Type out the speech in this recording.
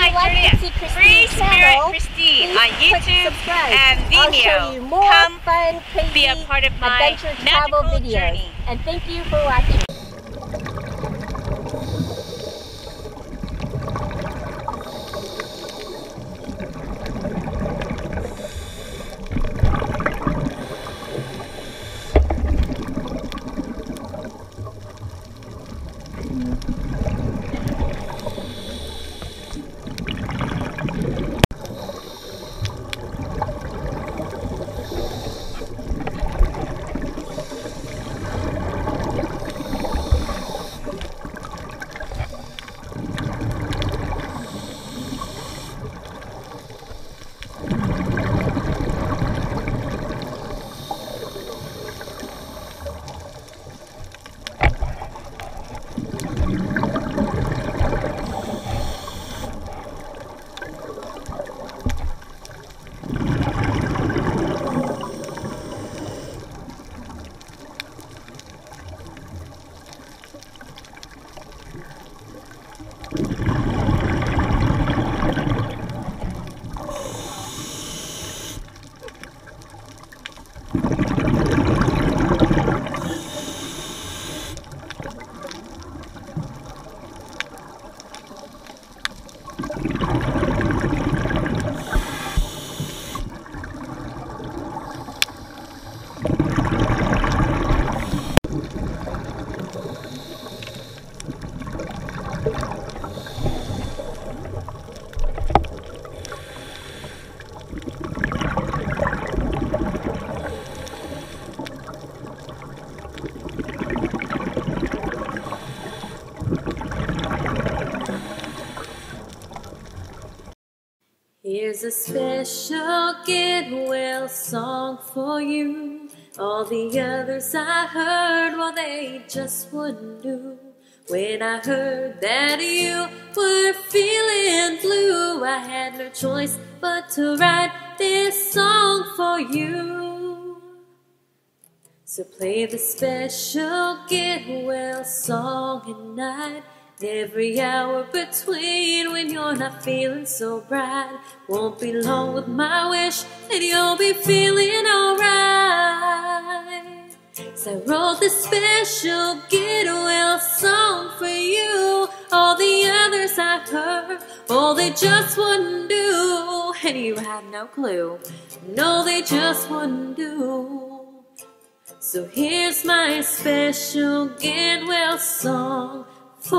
my like journey to at Free Spirit channel, Christine on YouTube and I'll show Vimeo. you more Come fun, crazy, be a part of my adventure travel videos. journey. And thank you for watching. Here's a special get well song for you. All the others I heard, well, they just wouldn't do. When I heard that you were feeling blue, I had no choice but to write this song for you. So play the special get well song at night. Every hour between when you're not feeling so bright. Won't be long with my wish that you'll be feeling alright. So I wrote this special get well song for you. All the others I heard, oh, they just wouldn't do. And you had no clue. No, they just wouldn't do. So here's my special get well song for